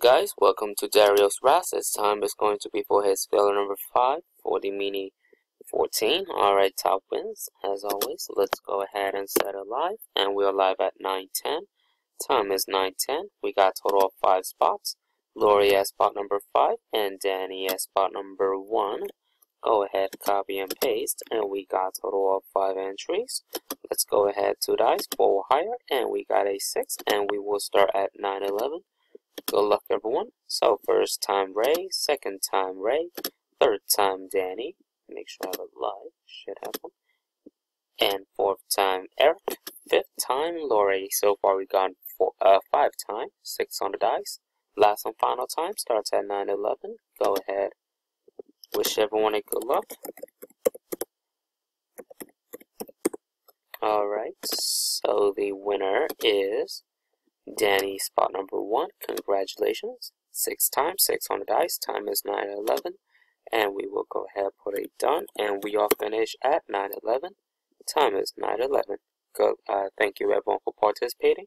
Guys, welcome to Darius Ras. This time is going to be for his filler number 5 for the Mini 14. Alright, top wins. As always, let's go ahead and set it live. And we're live at 9.10. Time is 9.10. We got total of 5 spots. Lori at spot number 5 and Danny at spot number 1. Go ahead, copy and paste. And we got total of 5 entries. Let's go ahead to dice, four higher. And we got a 6. And we will start at 9.11. Good luck, everyone. So, first time Ray, second time Ray, third time Danny. Make sure I have it live. Should have one. And fourth time Eric. Fifth time Lori. So far, we got four, uh, five times. Six on the dice. Last and final time starts at 9:11. Go ahead. Wish everyone a good luck. Alright, so the winner is Danny, spot number one. Congratulations. Six times, six on the dice. Time is 9.11. And we will go ahead put a done. And we are finished at 9.11. Time is 9.11. Good. Uh, thank you everyone for participating.